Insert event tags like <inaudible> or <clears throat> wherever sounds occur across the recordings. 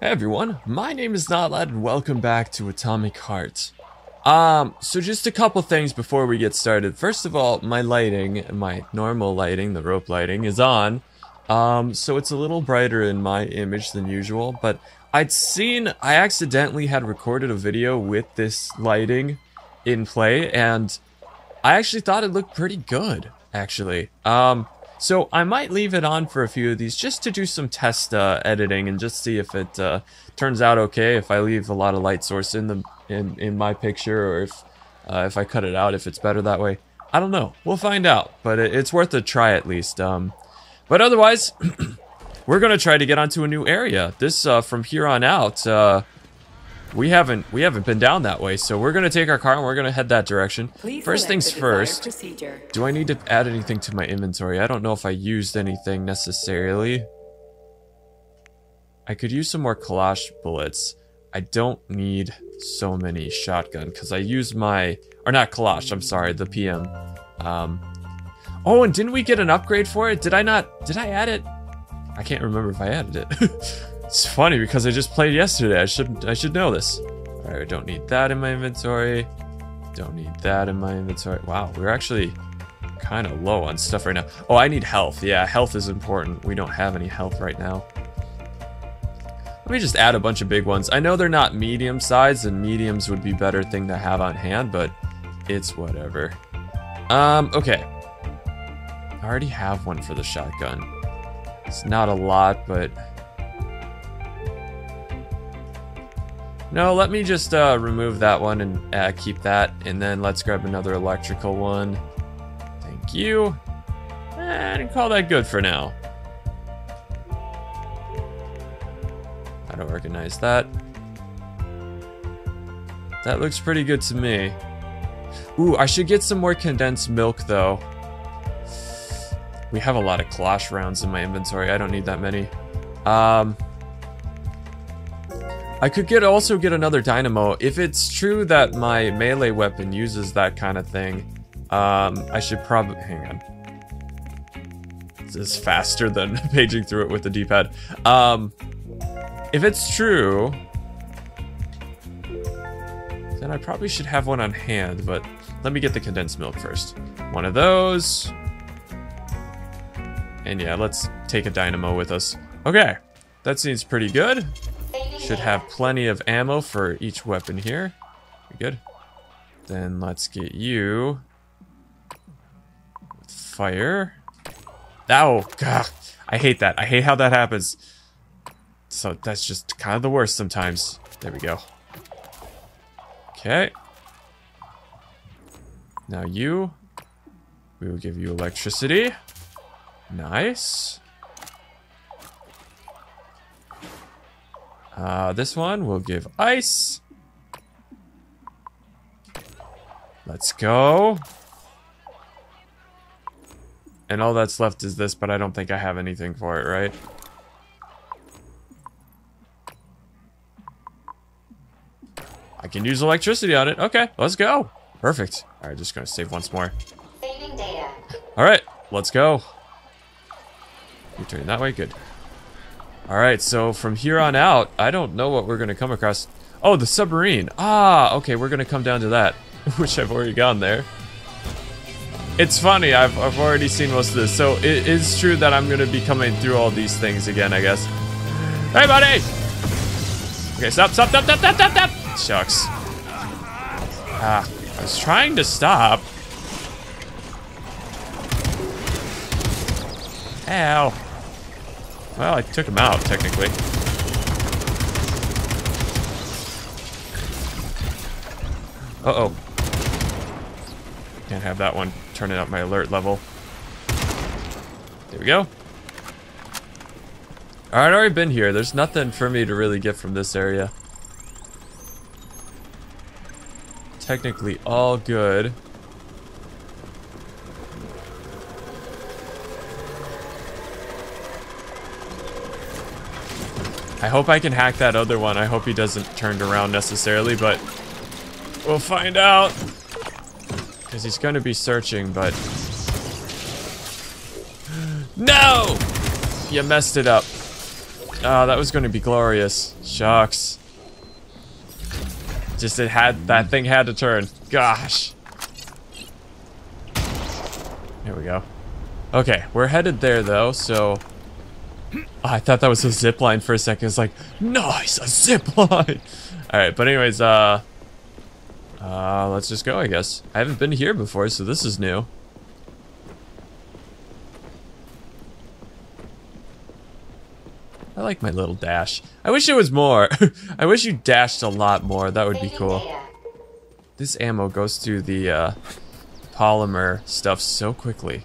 Hey everyone, my name is Notlad and welcome back to Atomic Heart. Um, so just a couple things before we get started. First of all, my lighting, my normal lighting, the rope lighting, is on. Um, so it's a little brighter in my image than usual, but I'd seen, I accidentally had recorded a video with this lighting in play, and I actually thought it looked pretty good, actually. Um, so I might leave it on for a few of these just to do some test uh, editing and just see if it uh, turns out okay. If I leave a lot of light source in the in in my picture, or if uh, if I cut it out, if it's better that way. I don't know. We'll find out, but it, it's worth a try at least. Um, but otherwise, <clears throat> we're gonna try to get onto a new area. This uh, from here on out. We haven't we haven't been down that way, so we're gonna take our car and we're gonna head that direction. Please first things first. Procedure. Do I need to add anything to my inventory? I don't know if I used anything necessarily. I could use some more Kalash bullets. I don't need so many shotgun because I used my or not Kalash. I'm sorry, the PM. Um. Oh, and didn't we get an upgrade for it? Did I not? Did I add it? I can't remember if I added it. <laughs> it's funny because I just played yesterday. I should I should know this. All right, I don't need that in my inventory. Don't need that in my inventory. Wow, we're actually kind of low on stuff right now. Oh, I need health. Yeah, health is important. We don't have any health right now. Let me just add a bunch of big ones. I know they're not medium sized, and mediums would be better thing to have on hand, but it's whatever. Um, okay. I already have one for the shotgun. It's not a lot, but... No, let me just uh, remove that one and uh, keep that, and then let's grab another electrical one. Thank you. And call that good for now. I don't recognize that. That looks pretty good to me. Ooh, I should get some more condensed milk, though. We have a lot of Kalash rounds in my inventory. I don't need that many. Um, I could get also get another dynamo. If it's true that my melee weapon uses that kind of thing, um, I should probably hang on. This is faster than <laughs> paging through it with the D-pad. Um, if it's true, then I probably should have one on hand. But let me get the condensed milk first. One of those. And yeah, let's take a dynamo with us. Okay, that seems pretty good. Should have plenty of ammo for each weapon here. We good? Then let's get you. Fire. Oh, God. I hate that. I hate how that happens. So that's just kind of the worst sometimes. There we go. Okay. Now you. We will give you electricity. Nice. Uh, this one will give ice. Let's go. And all that's left is this, but I don't think I have anything for it, right? I can use electricity on it. Okay, let's go. Perfect. All right, just gonna save once more. Saving data. All right, let's go. You turn that way, good. All right, so from here on out, I don't know what we're gonna come across. Oh, the submarine. Ah, okay, we're gonna come down to that, <laughs> which I've already gone there. It's funny, I've, I've already seen most of this, so it is true that I'm gonna be coming through all these things again, I guess. Hey, buddy! Okay, stop, stop, stop, stop, stop, stop, stop! Shucks. Ah, I was trying to stop. Ow. Well, I took him out, technically. Uh-oh. Can't have that one turning up my alert level. There we go. Alright, I've already been here. There's nothing for me to really get from this area. Technically all good. I hope I can hack that other one. I hope he doesn't turn around necessarily, but we'll find out. Because he's going to be searching, but... <gasps> No! You messed it up. Oh, that was going to be glorious. Shucks. Just it had, that thing had to turn. Gosh. Here we go. Okay, we're headed there though, so... Oh, I thought that was a zip line for a second. It's like, nice, a zip <laughs> line. All right, but anyways, uh, uh, let's just go, I guess. I haven't been here before, so this is new. I like my little dash. I wish it was more. <laughs> I wish you dashed a lot more. That would be cool. This ammo goes through the uh, polymer stuff so quickly.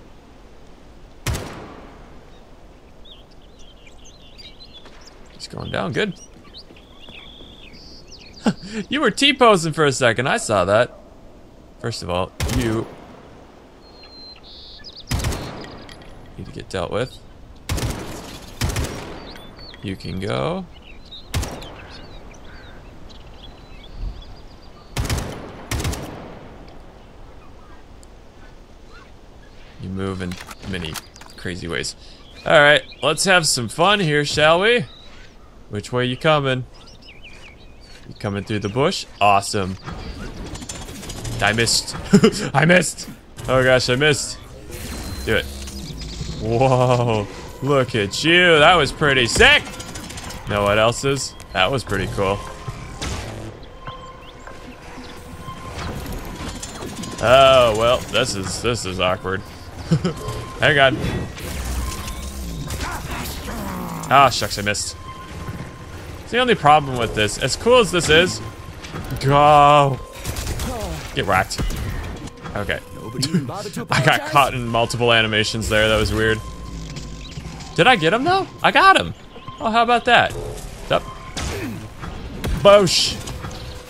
Going down. Good. <laughs> you were T-posing for a second. I saw that. First of all, you need to get dealt with. You can go. You move in many crazy ways. Alright, let's have some fun here, shall we? Which way you coming? You coming through the bush? Awesome. I missed. <laughs> I missed. Oh gosh, I missed. Do it. Whoa. Look at you. That was pretty sick. Know what else is? That was pretty cool. Oh, well, this is this is awkward. <laughs> Hang on. Ah, oh, shucks, I missed. The only problem with this. As cool as this is, go. Get whacked. Okay. <laughs> I got caught in multiple animations there. That was weird. Did I get him though? I got him. Oh, how about that? Up. Boosh.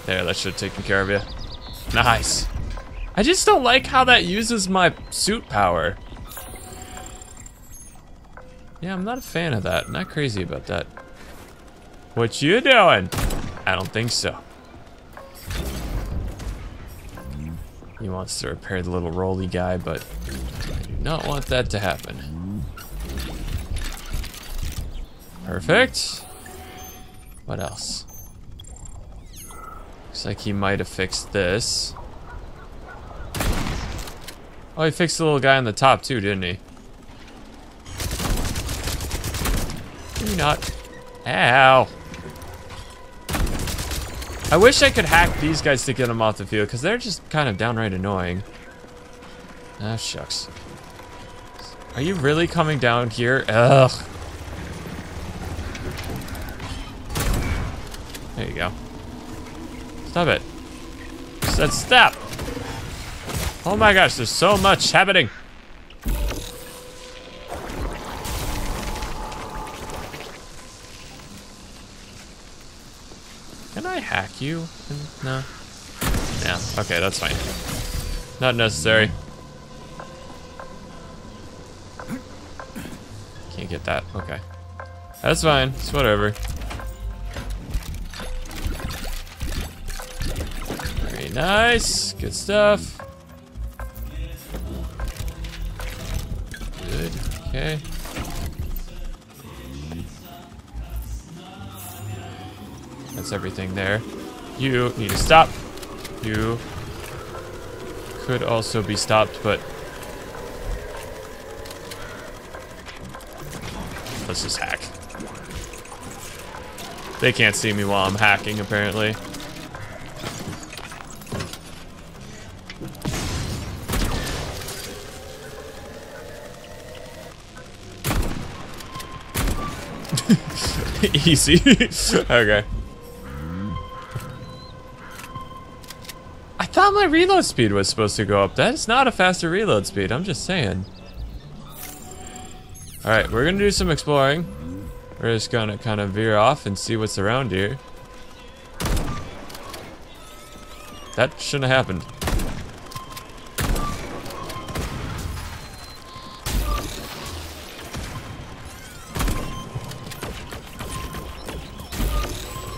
There, that should have taken care of you. Nice. I just don't like how that uses my suit power. Yeah, I'm not a fan of that. Not crazy about that. What you doing? I don't think so. He wants to repair the little roly guy, but I do not want that to happen. Perfect. What else? Looks like he might have fixed this. Oh, he fixed the little guy on the top too, didn't he? Maybe not. Ow. I wish I could hack these guys to get them off the field, because they're just kind of downright annoying. Ah, shucks. Are you really coming down here? Ugh. There you go. Stop it. Said stop. Oh my gosh, there's so much happening. Hack you? No. Yeah, okay, that's fine. Not necessary. Can't get that, okay. That's fine, it's whatever. Very nice. Good stuff. Good. Okay. That's everything there. You need to stop. You could also be stopped, but let's just hack. They can't see me while I'm hacking, apparently. <laughs> Easy. <laughs> okay. Thought my reload speed was supposed to go up. That is not a faster reload speed, I'm just saying. Alright, we're gonna do some exploring. We're just gonna kind of veer off and see what's around here. That shouldn't have happened.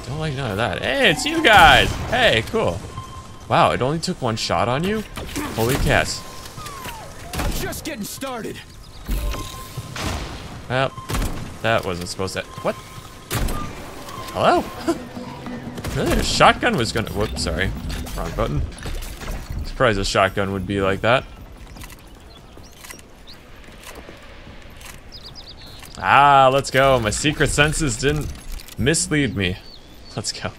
Don't like none of that. Hey, it's you guys! Hey, cool. Wow, it only took one shot on you? Holy cats. I'm just getting started. Well, that wasn't supposed to... What? Hello? <laughs> really? A shotgun was gonna. Whoops, sorry. Wrong button. Surprised a shotgun would be like that. Ah, let's go. My secret senses didn't mislead me. Let's go.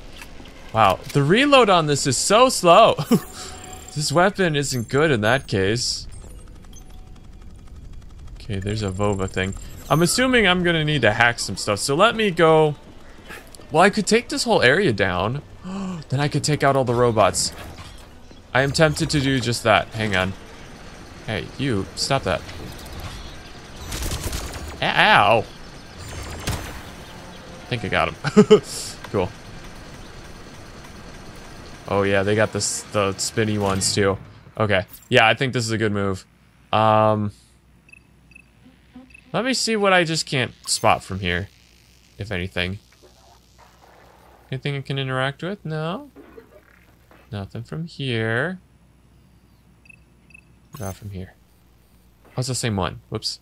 Wow, the reload on this is so slow. <laughs> this weapon isn't good in that case. Okay, there's a Vova thing. I'm assuming I'm gonna need to hack some stuff, so let me go... Well, I could take this whole area down. <gasps> then I could take out all the robots. I am tempted to do just that. Hang on. Hey, you, stop that. Ow! I think I got him. <laughs> cool. Oh yeah, they got this the spinny ones too. Okay. Yeah, I think this is a good move. Um Let me see what I just can't spot from here. If anything. Anything I can interact with? No. Nothing from here. Not from here. Oh, it's the same one. Whoops.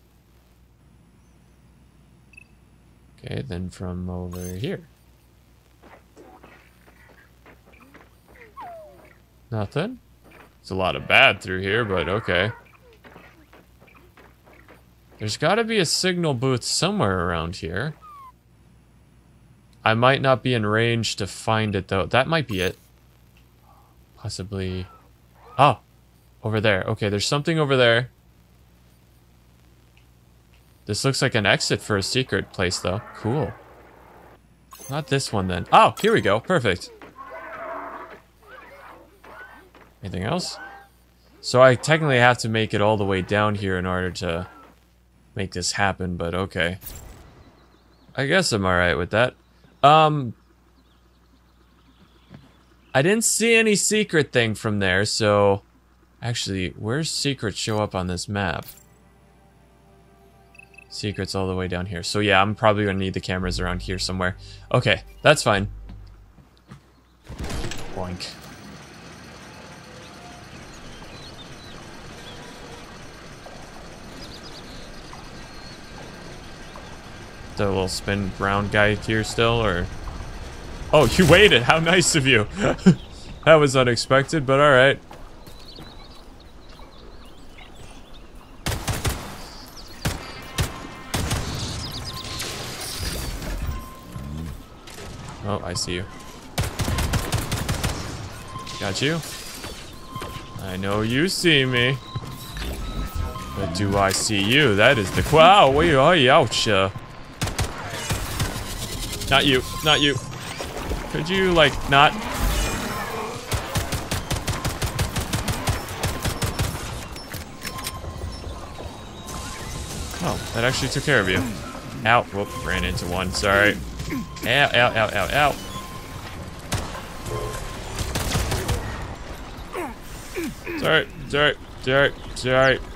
Okay, then from over here. Nothing? It's a lot of bad through here, but okay. There's got to be a signal booth somewhere around here. I might not be in range to find it, though. That might be it. Possibly... Oh! Over there. Okay, there's something over there. This looks like an exit for a secret place, though. Cool. Not this one, then. Oh, here we go. Perfect. Anything else? So I technically have to make it all the way down here in order to make this happen, but okay. I guess I'm alright with that. Um, I didn't see any secret thing from there, so... Actually, where's secrets show up on this map? Secrets all the way down here. So yeah, I'm probably to need the cameras around here somewhere. Okay, that's fine. Boink. The little spin round guy here still, or... Oh, <laughs> you waited! How nice of you! <laughs> that was unexpected, but alright. Oh, I see you. Got you. I know you see me. But do I see you? That is the wow. Wait, oh, ouch. Uh, not you. Not you. Could you like not? Oh, that actually took care of you. Ow. Whoop, ran into one. Sorry. Ow, ow, ow, ow, ow. Sorry, sorry, sorry, sorry. What you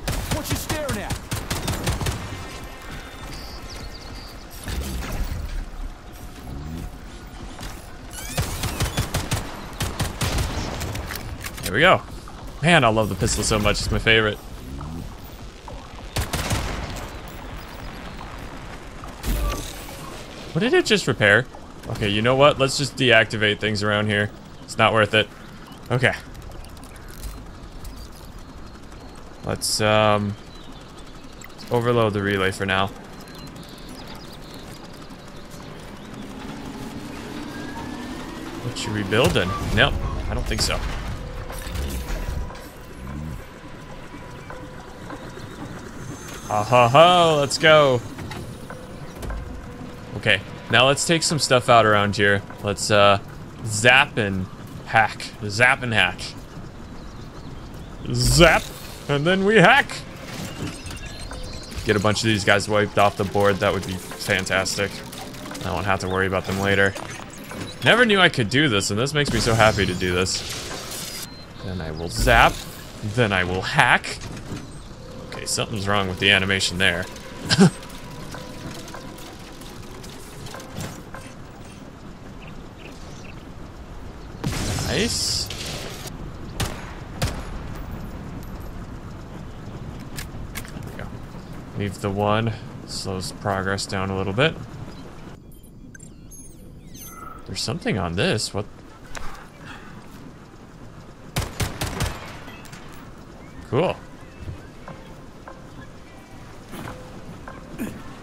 we go. Man, I love the pistol so much. It's my favorite. What did it just repair? Okay, you know what? Let's just deactivate things around here. It's not worth it. Okay. Let's, um... Let's overload the relay for now. What should we building? Nope, I don't think so. Ha ha ha, let's go. Okay, now let's take some stuff out around here. Let's uh, zap and hack. Zap and hack. Zap, and then we hack. Get a bunch of these guys wiped off the board. That would be fantastic. I won't have to worry about them later. Never knew I could do this, and this makes me so happy to do this. Then I will zap. Then I will hack. Something's wrong with the animation there. Nice. Leave the one. Slows progress down a little bit. There's something on this. What? Cool.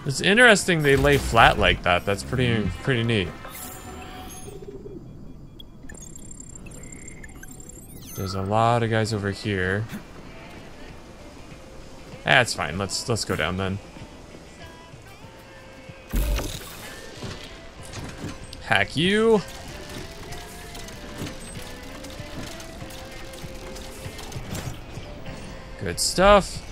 It's interesting they lay flat like that. That's pretty pretty neat. There's a lot of guys over here. Ah, That's fine. Let's let's go down then. Hack you. Good stuff.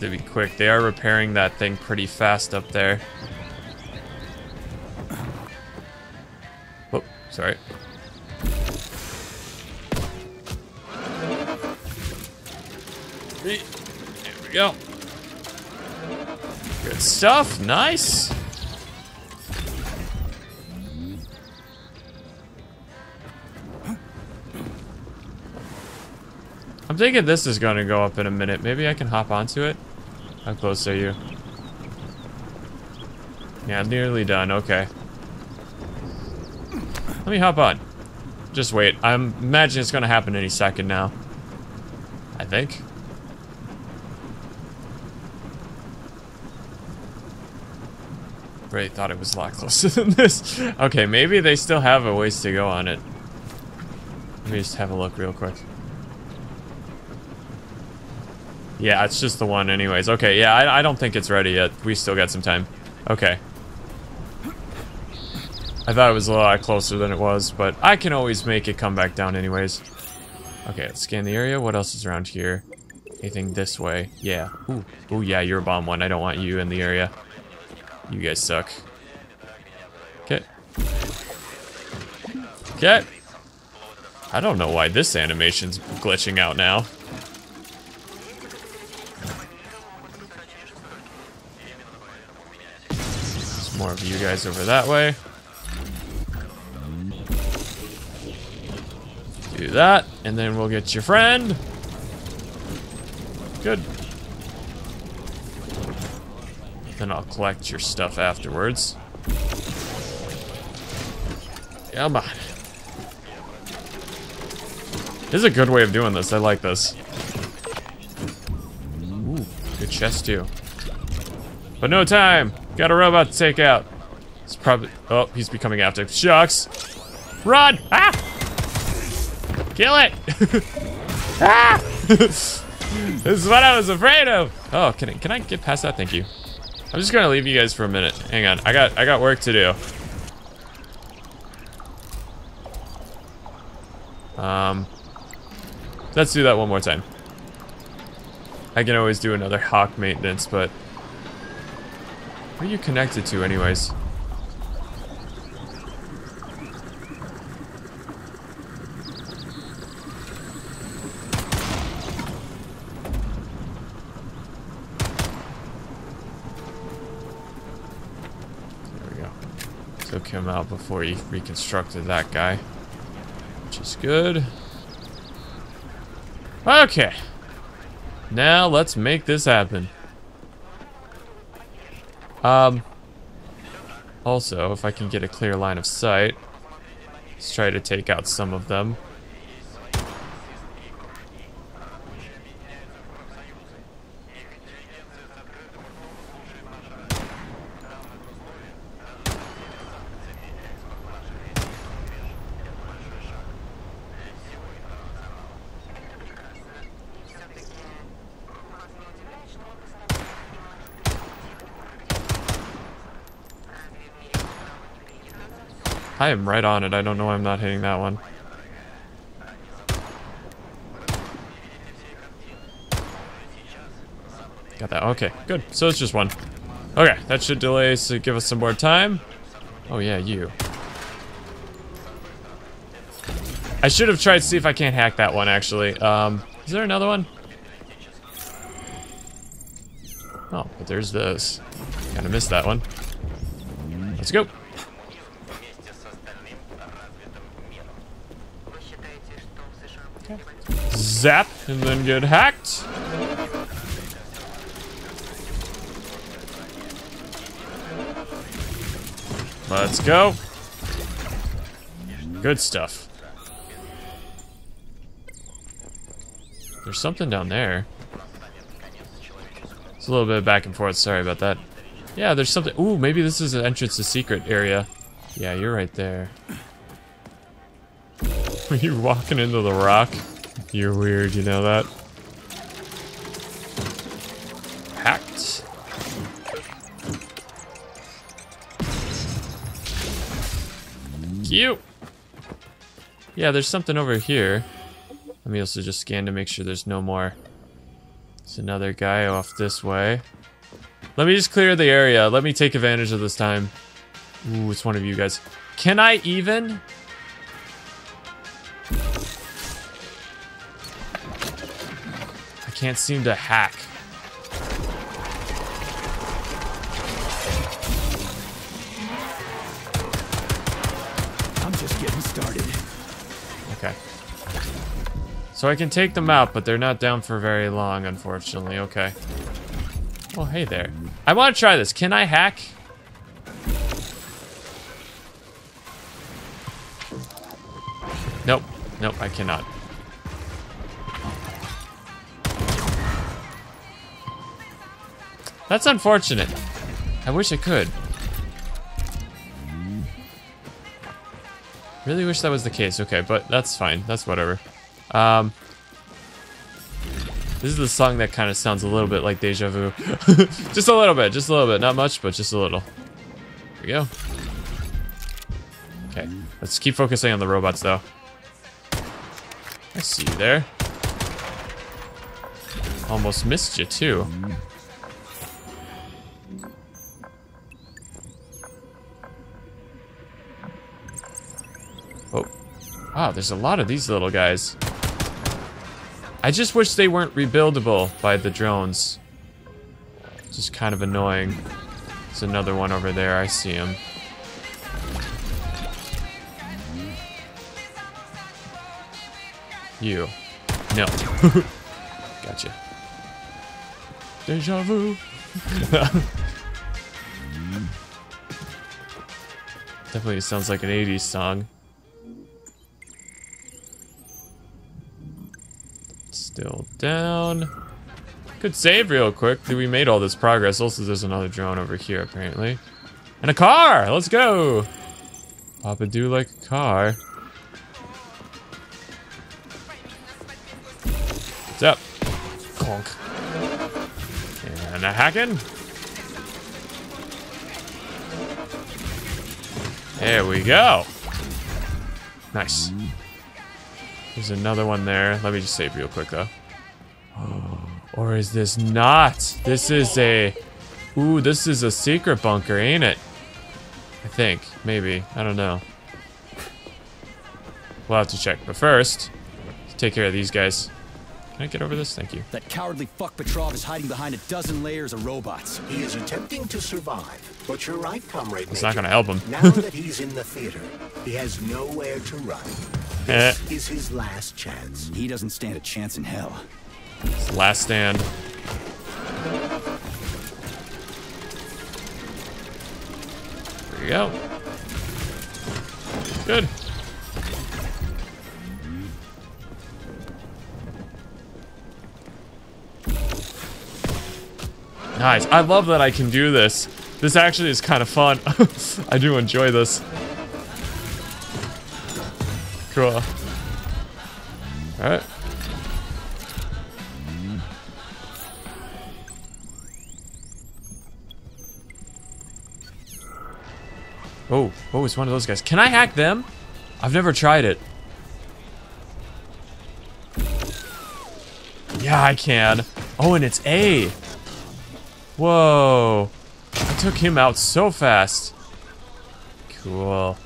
To be quick. They are repairing that thing pretty fast up there. Oh, sorry. There we go. Good stuff. Nice. I'm thinking this is going to go up in a minute. Maybe I can hop onto it. How close are you? Yeah, nearly done. Okay. Let me hop on. Just wait. I'm imagining it's going to happen any second now. I think. Really thought it was a lot closer <laughs> than this. Okay, maybe they still have a ways to go on it. Let me just have a look real quick. Yeah, it's just the one anyways. Okay, yeah, I, I don't think it's ready yet. We still got some time. Okay. I thought it was a lot closer than it was, but I can always make it come back down anyways. Okay, let's scan the area. What else is around here? Anything this way? Yeah. Ooh, Ooh yeah, you're a bomb one. I don't want you in the area. You guys suck. Okay. Okay. I don't know why this animation's glitching out now. More of you guys over that way. Do that, and then we'll get your friend. Good. Then I'll collect your stuff afterwards. Come on. This is a good way of doing this. I like this. Ooh, good chest too. But no time. Got a robot to take out. It's probably. Oh, he's becoming active. Shucks. Run! Ah! Kill it! <laughs> ah! <laughs> this is what I was afraid of. Oh, can I, can I get past that? Thank you. I'm just gonna leave you guys for a minute. Hang on. I got I got work to do. Um. Let's do that one more time. I can always do another hawk maintenance, but what are you connected to anyways? There we go. Took him out before he reconstructed that guy. Which is good. Okay. Now let's make this happen. Um, also, if I can get a clear line of sight, let's try to take out some of them. I am right on it. I don't know why I'm not hitting that one. Got that. Okay, good. So it's just one. Okay, that should delay to give us some more time. Oh yeah, you. I should have tried to see if I can't hack that one, actually. Um, is there another one? Oh, but there's this. Kinda missed that one. Let's go. zap and then get hacked. Let's go. Good stuff. There's something down there. It's a little bit back and forth, sorry about that. Yeah, there's something- ooh, maybe this is an entrance to secret area. Yeah, you're right there. <laughs> Are you walking into the rock? You're weird, you know that? Hacked. Cute. Yeah, there's something over here. Let me also just scan to make sure there's no more. There's another guy off this way. Let me just clear the area. Let me take advantage of this time. Ooh, it's one of you guys. Can I even? Can't seem to hack. I'm just getting started. Okay. So I can take them out, but they're not down for very long, unfortunately. Okay. Oh, hey there. I want to try this. Can I hack? Nope. Nope, I cannot. That's unfortunate. I wish I could. Really wish that was the case. Okay, but that's fine. That's whatever. Um, this is the song that kind of sounds a little bit like Deja Vu. <laughs> just a little bit. Just a little bit. Not much, but just a little. Here we go. Okay, let's keep focusing on the robots, though. I see you there. Almost missed you, too. Wow, there's a lot of these little guys. I just wish they weren't rebuildable by the drones. Just kind of annoying. There's another one over there. I see him. You. No. <laughs> gotcha. Deja vu. <laughs> Definitely sounds like an 80s song. Down. Could save real quick. We made all this progress. Also, there's another drone over here, apparently. And a car! Let's go! Papa do like a car. What's up? Conk. And a hacking. There we go. Nice. There's another one there. Let me just save real quick, though. Or is this not? This is a... Ooh, this is a secret bunker, ain't it? I think. Maybe. I don't know. We'll have to check. But first, take care of these guys. Can I get over this? Thank you. That cowardly fuck Petrov is hiding behind a dozen layers of robots. He is attempting to survive, but you're right, comrade. It's not gonna help him. now <laughs> that he's in the theater, he has nowhere to run. Eh, This is his last chance. He doesn't stand a chance in hell. It's last stand. There you go. Good. Nice. I love that I can do this. This actually is kind of fun. <laughs> I do enjoy this. Cool. Alright. Oh, oh, it's one of those guys. Can I hack them? I've never tried it. Yeah, I can. Oh, and it's A. Whoa. I took him out so fast. Cool.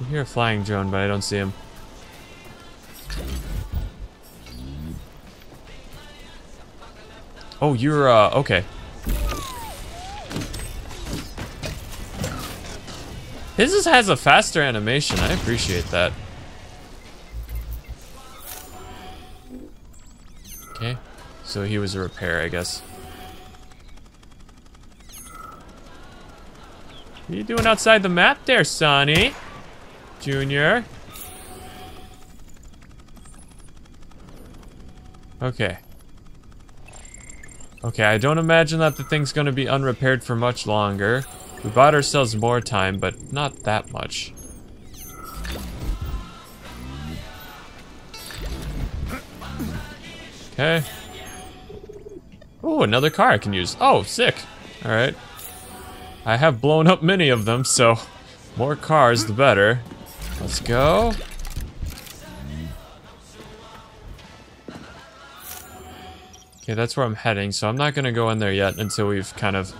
I hear a flying drone, but I don't see him. Oh, you're, uh, okay. His has a faster animation. I appreciate that. Okay. So he was a repair, I guess. What are you doing outside the map there, Sonny? Junior? Okay. Okay, I don't imagine that the thing's gonna be unrepaired for much longer. We bought ourselves more time, but not that much. Okay. Oh, another car I can use. Oh, sick. Alright. I have blown up many of them, so more cars the better. Let's go. Okay, that's where I'm heading, so I'm not gonna go in there yet until we've kind of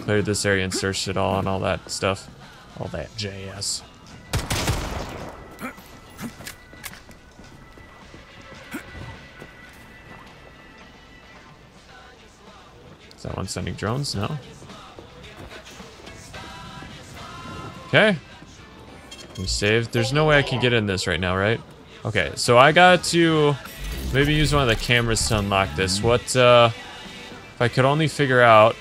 cleared this area and searched it all and all that stuff. All that JS. Is that one sending drones? No. Okay. We saved. There's no way I can get in this right now, right? Okay, so I got to maybe use one of the cameras to unlock this. What, uh, if I could only figure out...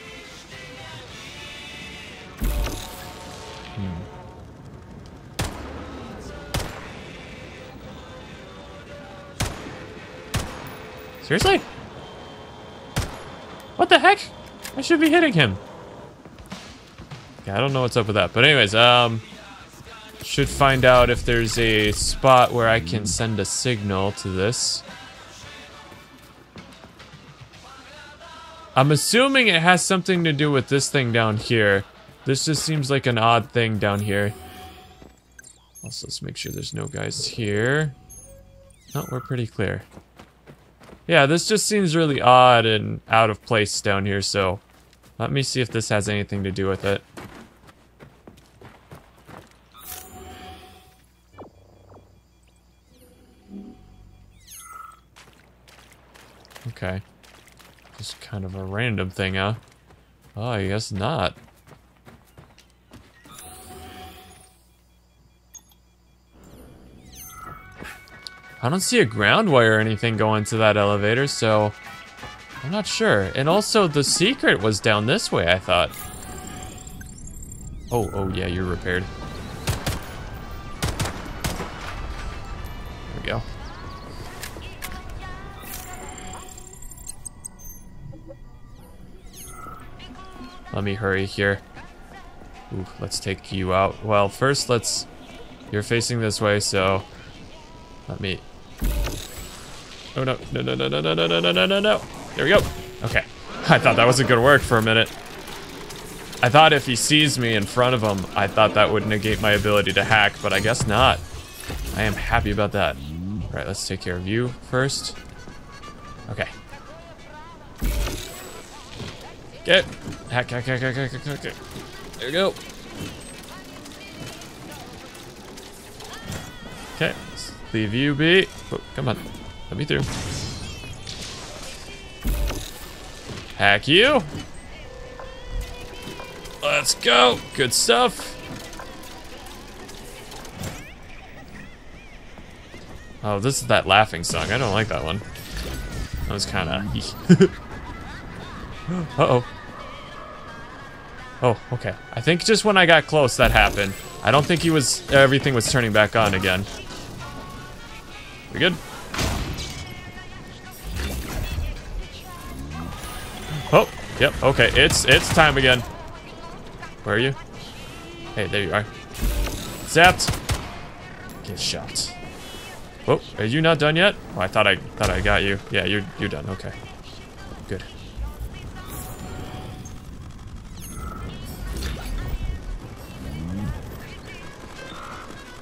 Seriously? What the heck? I should be hitting him. Yeah, I don't know what's up with that. But anyways, um... Should find out if there's a spot where I can send a signal to this. I'm assuming it has something to do with this thing down here. This just seems like an odd thing down here. Also, let's make sure there's no guys here. No, we're pretty clear. Yeah, this just seems really odd and out of place down here, so let me see if this has anything to do with it. Okay. Just kind of a random thing, huh? Oh, I guess not. I don't see a ground wire or anything going to that elevator, so I'm not sure. And also, the secret was down this way, I thought. Oh, oh yeah, you're repaired. There we go. Let me hurry here. Ooh, let's take you out. Well, first let's... You're facing this way, so... Let me... Oh no, no, no, no, no, no, no, no, no, no, no. There we go. Okay. I thought that wasn't gonna work for a minute. I thought if he sees me in front of him, I thought that would negate my ability to hack, but I guess not. I am happy about that. All right, let's take care of you first. Okay. Get. Hack, hack, hack, hack, hack, hack, hack. There we go. Okay, let's leave you be. Oh, come on. Let me through. Hack you. Let's go. Good stuff. Oh, this is that laughing song. I don't like that one. That was kind of... <laughs> Uh-oh. Oh, okay. I think just when I got close that happened. I don't think he was... Everything was turning back on again. We good? Oh, yep, okay. It's it's time again. Where are you? Hey, there you are. Zapped. Get shot. Oh, are you not done yet? Oh, I thought I thought I got you. Yeah, you're you're done. Okay. Good.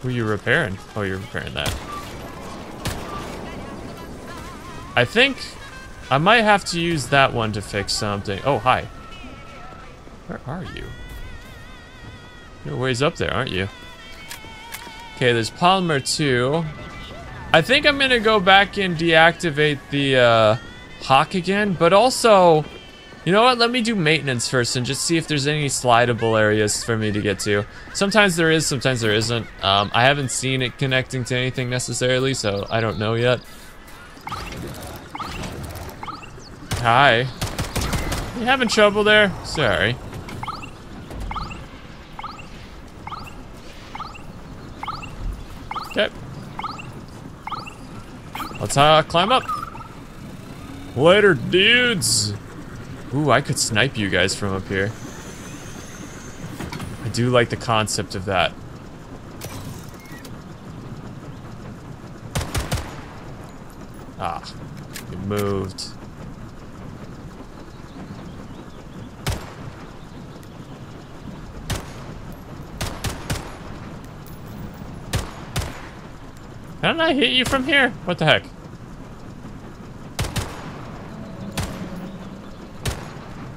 Who are you repairing? Oh, you're repairing that. I think I might have to use that one to fix something. Oh, hi. Where are you? You're ways up there, aren't you? Okay, there's Polymer 2. I think I'm gonna go back and deactivate the uh, Hawk again, but also, you know what? Let me do maintenance first and just see if there's any slidable areas for me to get to. Sometimes there is, sometimes there isn't. Um, I haven't seen it connecting to anything necessarily, so I don't know yet. Hi. You having trouble there? Sorry. Okay. Let's uh, climb up. Later, dudes. Ooh, I could snipe you guys from up here. I do like the concept of that. Ah, you moved. Can I hit you from here? What the heck?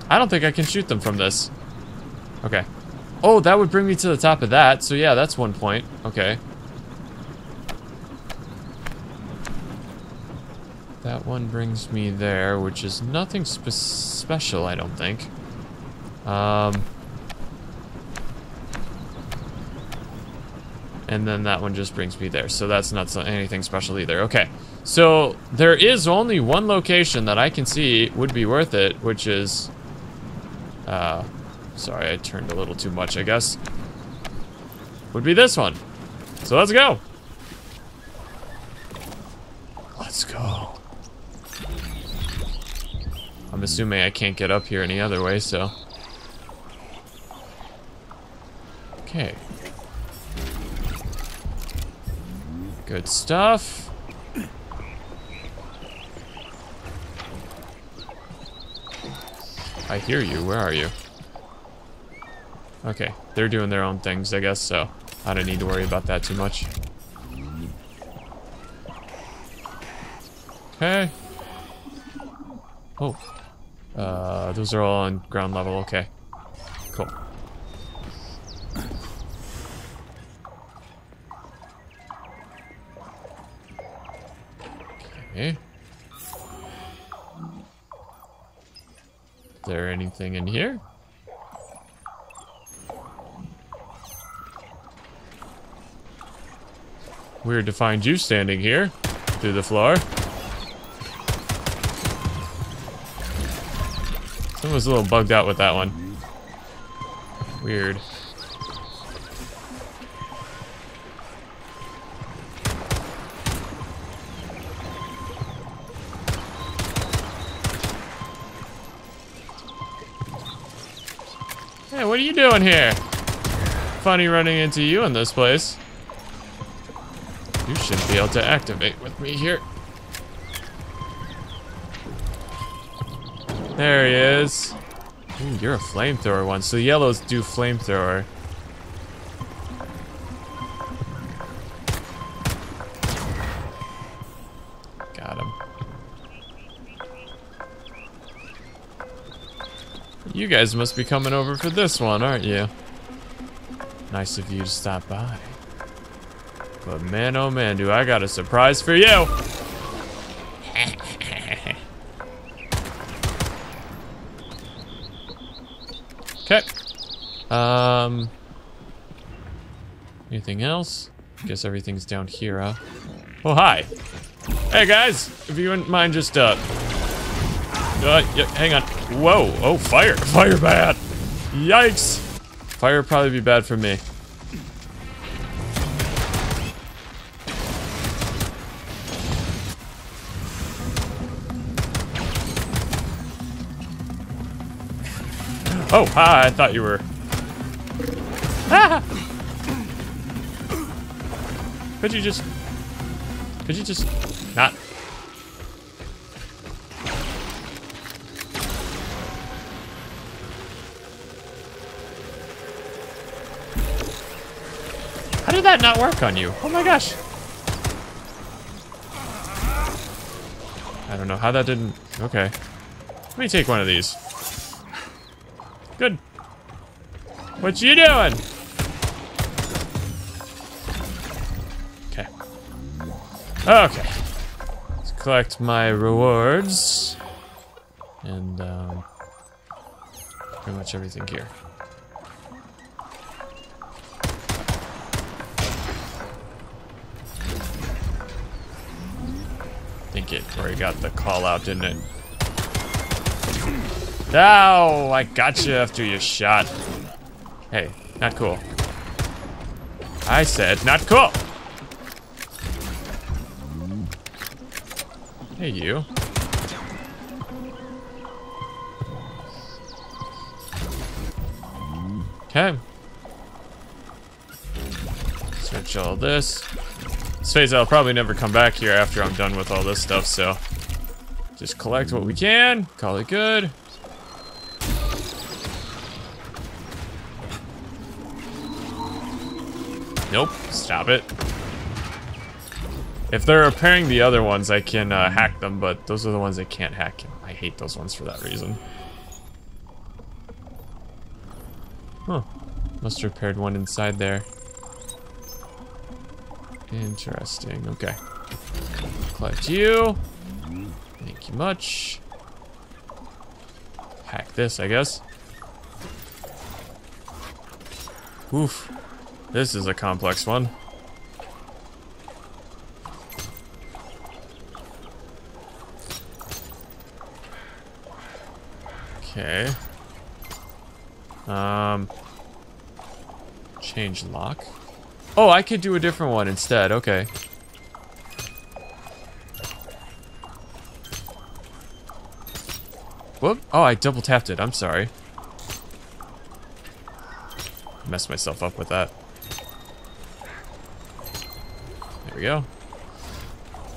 I don't think I can shoot them from this. Okay. Oh, that would bring me to the top of that. So yeah, that's one point. Okay. That one brings me there, which is nothing spe special, I don't think. Um, and then that one just brings me there. So that's not anything special either. Okay. So there is only one location that I can see would be worth it, which is... Uh, sorry, I turned a little too much, I guess. Would be this one. So let's go. I'm I can't get up here any other way, so... Okay. Good stuff. I hear you. Where are you? Okay, they're doing their own things, I guess, so I don't need to worry about that too much. Okay. Oh. Uh, those are all on ground level, okay. Cool. Okay. Is there anything in here? Weird to find you standing here through the floor. Someone's a little bugged out with that one. Weird. Hey, what are you doing here? Funny running into you in this place. You should be able to activate with me here. There he is. Ooh, you're a flamethrower one. So yellows do flamethrower. Got him. You guys must be coming over for this one, aren't you? Nice of you to stop by. But man, oh man, do I got a surprise for you! Okay. Um. Anything else? Guess everything's down here, huh? Oh, hi. Hey, guys. If you wouldn't mind just, uh... Uh, yeah, hang on. Whoa. Oh, fire. <laughs> Fire bad. Yikes. Fire would probably be bad for me. Oh, hi, I thought you were. Could you just. Could you just. Not. How did that not work on you? Oh my gosh. I don't know how that didn't. Okay. Let me take one of these. Good. What you doing? Okay. Let's collect my rewards. And, um, pretty much everything here. I think it already got the call out, didn't it? Oh, I got you after you shot. Hey, not cool. I said not cool. Hey, you. Okay. Search all this. Phase I'll probably never come back here after I'm done with all this stuff, so just collect what we can, call it good. Nope, stop it. If they're repairing the other ones, I can uh, hack them, but those are the ones I can't hack. I hate those ones for that reason. Huh. Must have repaired one inside there. Interesting. Okay. Collect you. Thank you much. Hack this, I guess. Oof. This is a complex one. Okay. Um. Change lock. Oh, I could do a different one instead. Okay. Whoop. Oh, I double tapped it. I'm sorry. Messed myself up with that. There we go.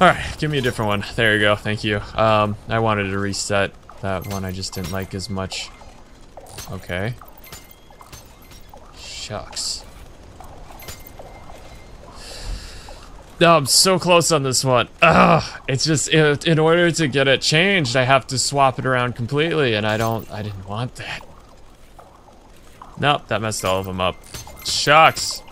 Alright, give me a different one. There you go. Thank you. Um, I wanted to reset that one. I just didn't like as much. Okay. Shucks. No, I'm so close on this one. Ugh, it's just in order to get it changed, I have to swap it around completely, and I don't. I didn't want that. Nope, that messed all of them up. Shucks.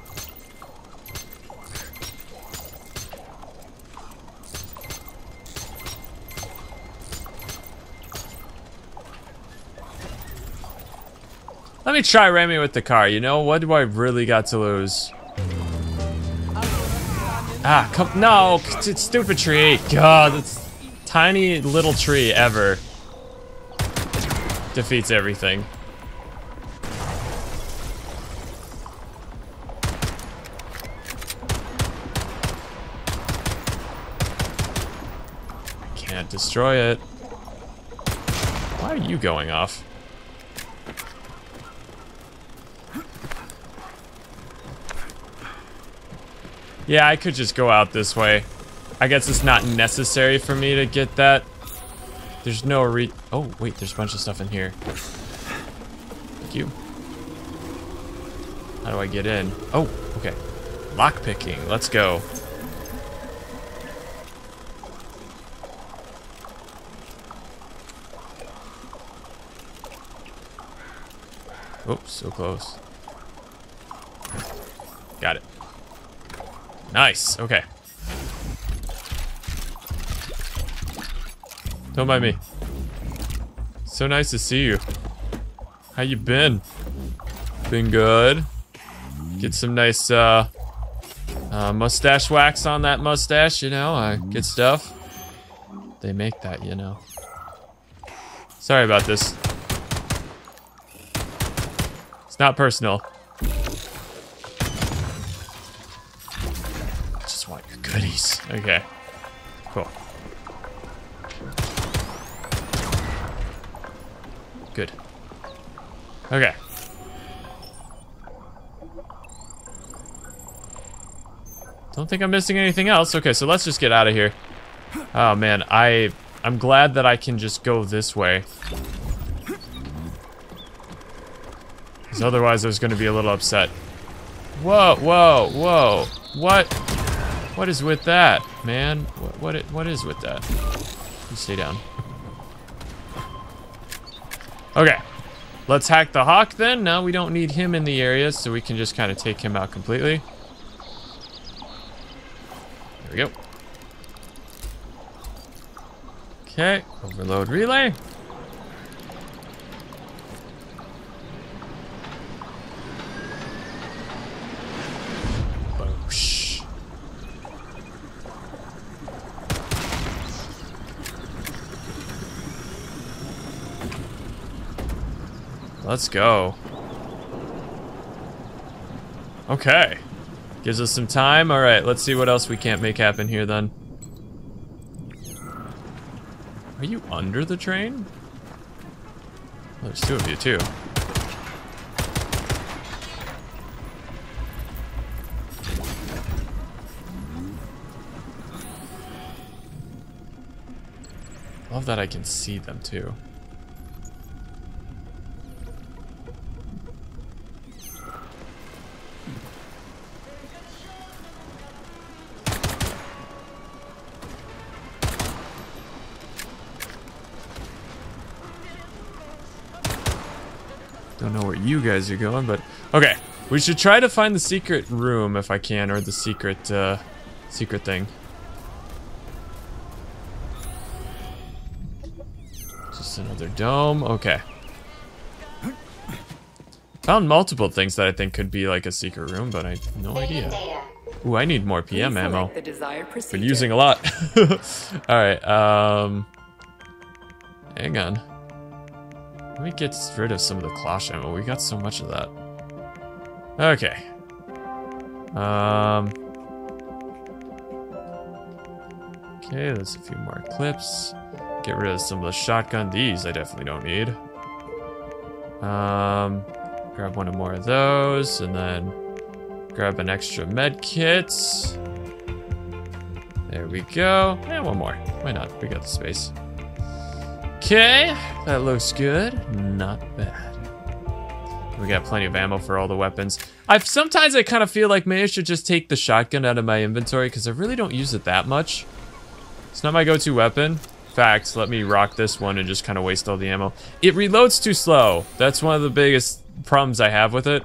Let me try Remy with the car. You know, what do I really got to lose? Ah, come, no, stupid tree. God, tiny little tree ever. Defeats everything. I can't destroy it. Why are you going off? Yeah, I could just go out this way. I guess it's not necessary for me to get that. There's no re- Oh, wait, there's a bunch of stuff in here. Thank you. How do I get in? Oh, okay. Lock picking. Let's go. Oops, so close. Got it. Nice, okay. Don't mind me. So nice to see you. How you been? Been good. Get some nice uh, uh, mustache wax on that mustache, you know, uh, good stuff. They make that, you know. Sorry about this. It's not personal. Goodies. Okay. Cool. Good. Okay. Don't think I'm missing anything else. Okay, so let's just get out of here. Oh man, I I'm glad that I can just go this way. Because otherwise I was gonna be a little upset. Whoa, whoa, whoa. What? What is with that, man? What what, it, what is with that? You stay down. Okay. Let's hack the hawk then. Now we don't need him in the area, so we can just kind of take him out completely. There we go. Okay, overload relay. Let's go. Okay. Gives us some time. All right, let's see what else we can't make happen here then. Are you under the train? Oh, there's two of you, too. Love that I can see them, too. Guys are going, but okay. We should try to find the secret room if I can, or the secret, uh, secret thing. Just another dome. Okay. Found multiple things that I think could be like a secret room, but I have no idea. Ooh, I need more PM ammo. Been using a lot. <laughs> All right. Um. Hang on. Let me get rid of some of the Kalash ammo. We got so much of that. Okay. Um. Okay, there's a few more clips. Get rid of some of the shotgun. These I definitely don't need. Um, grab one or more of those, and then grab an extra med kit. There we go. And one more. Why not? We got the space. Okay, that looks good. Not bad. We got plenty of ammo for all the weapons. I've sometimes I kind of feel like maybe I should just take the shotgun out of my inventory because I really don't use it that much. It's not my go-to weapon. In fact, let me rock this one and just kind of waste all the ammo. It reloads too slow. That's one of the biggest problems I have with it.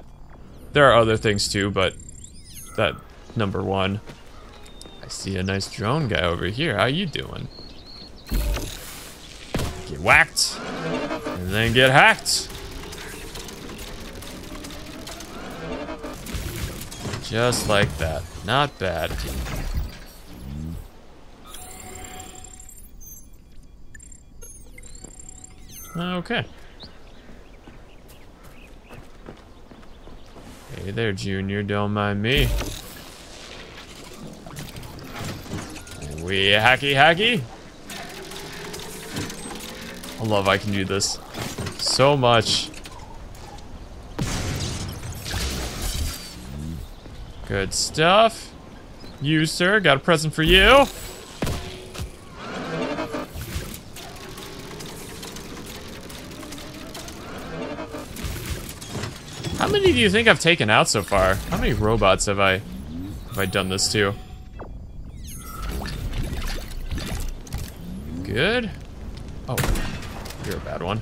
There are other things too, but that number one. I see a nice drone guy over here. How you doing? Get whacked, and then get hacked. Just like that. Not bad. Okay. Hey there, Junior. Don't mind me. We hacky hacky. I love I can do this so much. Good stuff. You, sir, got a present for you. How many do you think I've taken out so far? How many robots have I have I done this to? Good. Oh, you're a bad one.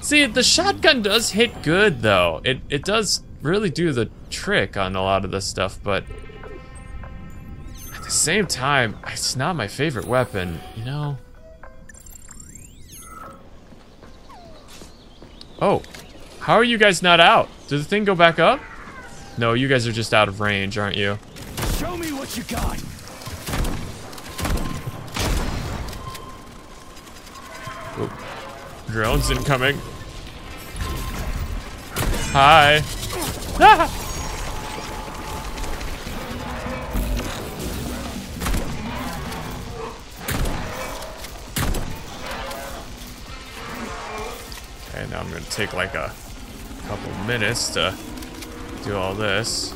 See, the shotgun does hit good though. It it does really do the trick on a lot of this stuff, but at the same time, it's not my favorite weapon, you know? Oh, how are you guys not out? Did the thing go back up? No, you guys are just out of range, aren't you? Show me what you got. Drones incoming. Hi. Ah! <laughs> Okay, now I'm gonna take like a couple minutes to do all this.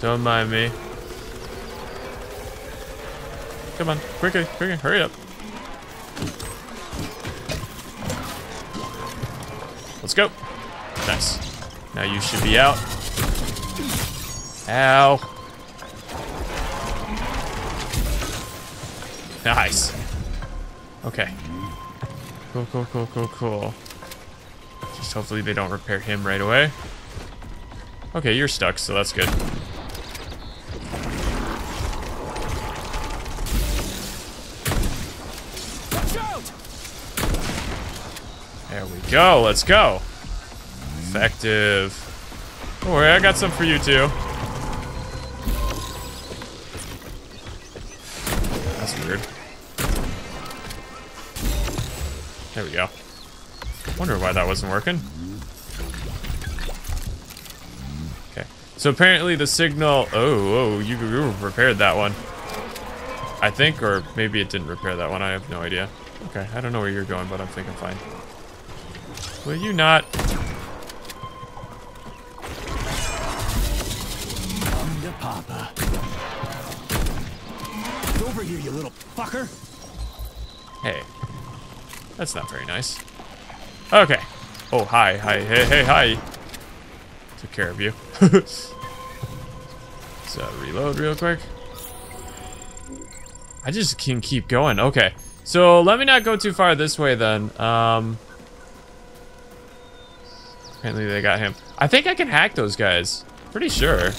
Don't mind me. Come on, quicker, quicker, hurry up. Let's go. Nice. Now you should be out. Ow. Nice. Okay. Cool, cool, cool, cool, cool. Just hopefully they don't repair him right away. Okay, you're stuck, so that's good. Go. Let's go. Effective. Don't worry, I got some for you too. That's weird. There we go. Wonder why that wasn't working. Okay. So apparently the signal. Oh, oh, you, you repaired that one. I think, or maybe it didn't repair that one. I have no idea. Okay, I don't know where you're going, but I'm I'm fine. Will you not? Come to Papa. Get over here, you little fucker. Hey. That's not very nice. Okay. Oh, hi, hi, hey, hey, hi. Took care of you. <laughs> so, reload real quick. I just can keep going. Okay. So, let me not go too far this way then. Um... Apparently they got him. I think I can hack those guys. Pretty sure.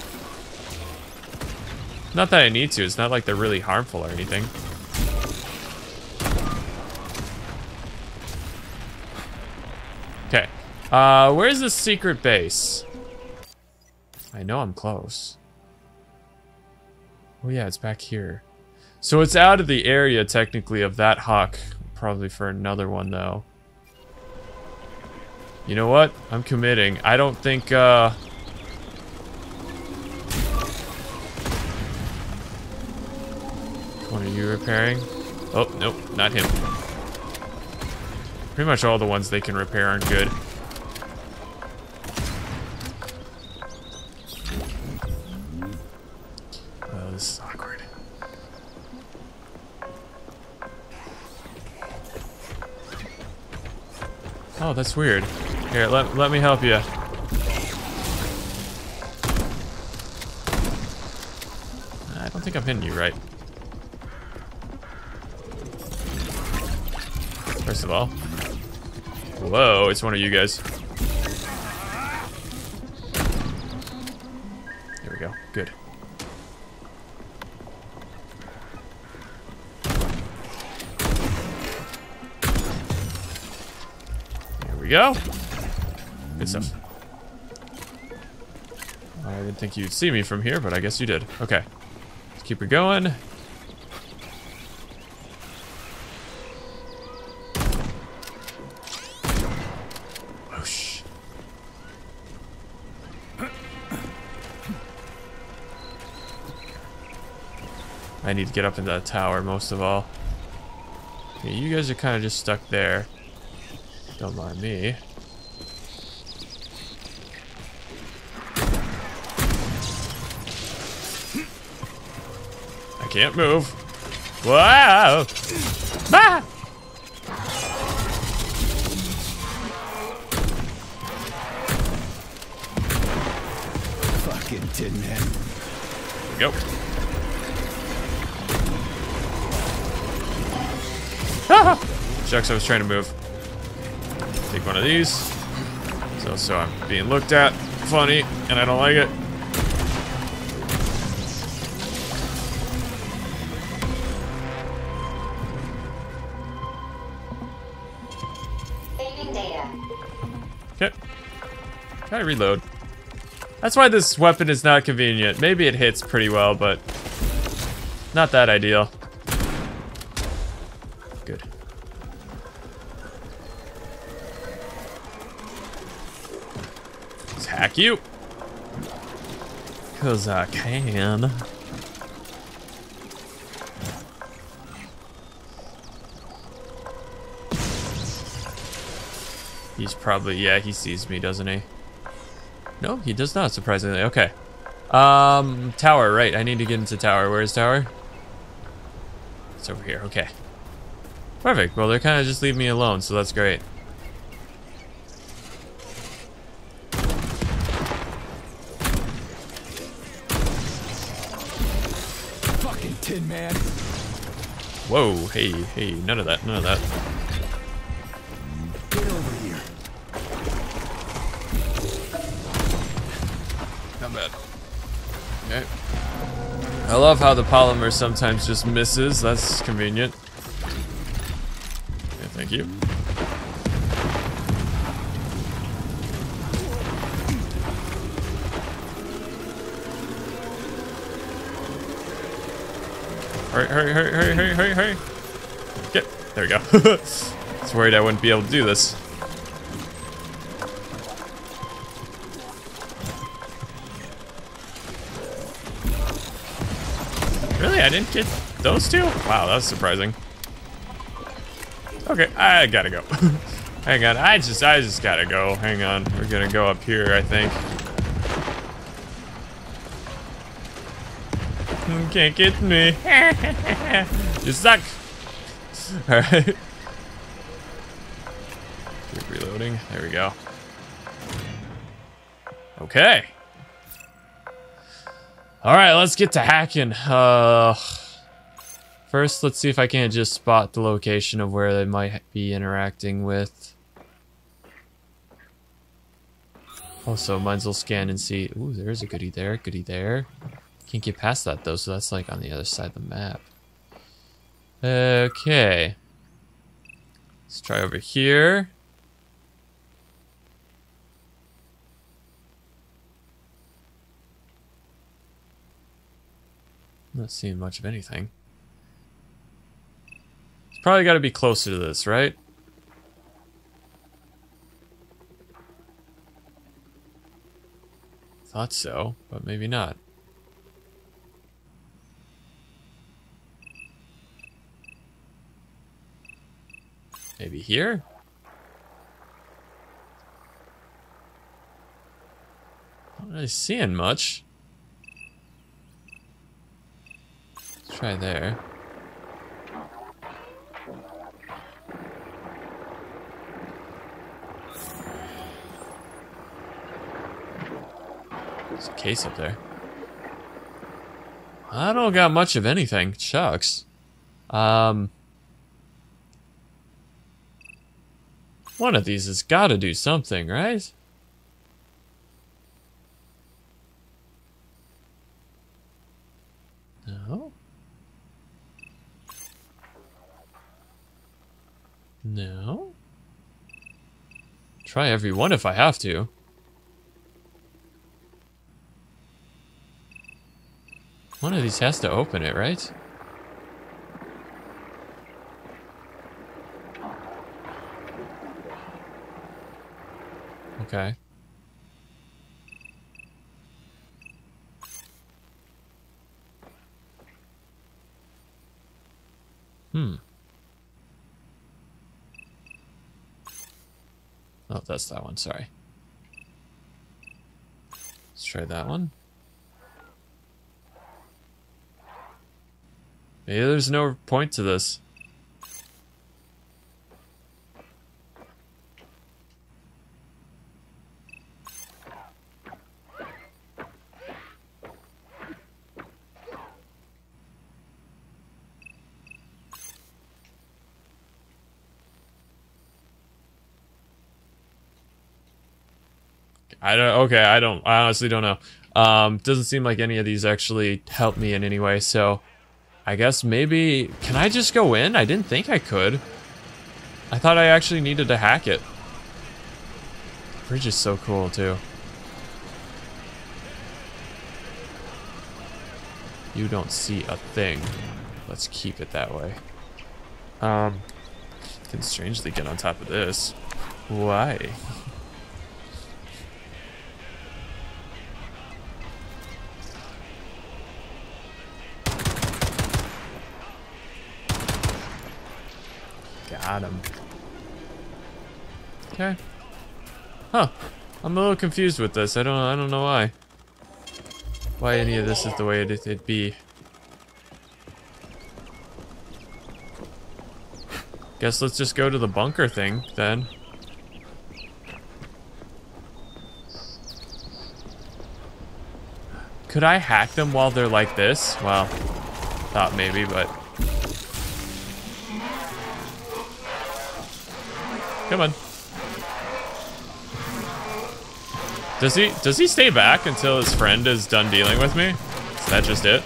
Not that I need to. It's not like they're really harmful or anything. Okay. Uh, where's the secret base? I know I'm close. Oh yeah, it's back here. So it's out of the area, technically, of that hawk. Probably for another one, though. You know what? I'm committing. I don't think, uh... What are you repairing? Oh, nope, not him. Pretty much all the ones they can repair aren't good. Oh, this is awkward. Oh, that's weird. Here, let, let me help you. I don't think I'm hitting you right. First of all. Whoa, it's one of you guys. There we go. Good. There we go. Good stuff. Mm-hmm. I didn't think you'd see me from here, but I guess you did. Okay. Let's keep it going. Oh, Whoosh. I need to get up into that tower most of all. Okay, you guys are kind of just stuck there. Don't mind me. Can't move. Wow! Ah! Fucking Tin Man. Go. Ah! Shucks, I was trying to move. Take one of these. So, so I'm being looked at. Funny, and I don't like it. Try to reload. That's why this weapon is not convenient. Maybe it hits pretty well, but not that ideal. Good. Let's hack you. Cause I can. He's probably, yeah, he sees me, doesn't he? No, he does not, surprisingly. Okay. Um, tower, right. I need to get into tower. Where's tower? It's over here. Okay. Perfect. Well, they're kind of just leaving me alone, so that's great. Fucking Tin Man. Whoa, hey, hey, none of that, none of that. I love how the polymer sometimes just misses. That's convenient. Thank you. Hurry, hurry, hurry, hurry, hurry, hurry, hurry. Get. There we go. <laughs> I was worried I wouldn't be able to do this. I didn't get those two? Wow, that's surprising. Okay, I gotta go. <laughs> Hang on, I just, I just gotta go. Hang on, we're gonna go up here, I think. Can't get me. <laughs> you suck. <laughs> All right. Keep reloading. There we go. Okay. All right, let's get to hacking. Uh, first, let's see if I can't just spot the location of where they might be interacting with. Also, mine's will scan and see. Ooh, there's a goodie there, goodie there. Can't get past that though, so that's like on the other side of the map. Okay. Let's try over here. Not seeing much of anything. It's probably got to be closer to this, right? Thought so, but maybe not. Maybe here? Not really seeing much. Try there. There's a case up there. I don't got much of anything. Shucks. Um... One of these has got to do something, right? No? No? Try every one if I have to. One of these has to open it, right? Okay. Hmm. Oh, that's that one, sorry. Let's try that one. Maybe there's no point to this. I don't. Okay, I don't. I honestly don't know. Um, doesn't seem like any of these actually help me in any way. So, I guess maybe can I just go in? I didn't think I could. I thought I actually needed to hack it. Bridge is so cool too. You don't see a thing. Let's keep it that way. Um, can strangely get on top of this. Why? Okay. Huh. I'm a little confused with this. I don't I don't know why. Why any of this is the way it, it'd be. Guess let's just go to the bunker thing then. Could I hack them while they're like this? Well, thought maybe, but Come on. Does he does he stay back until his friend is done dealing with me? Is that just it?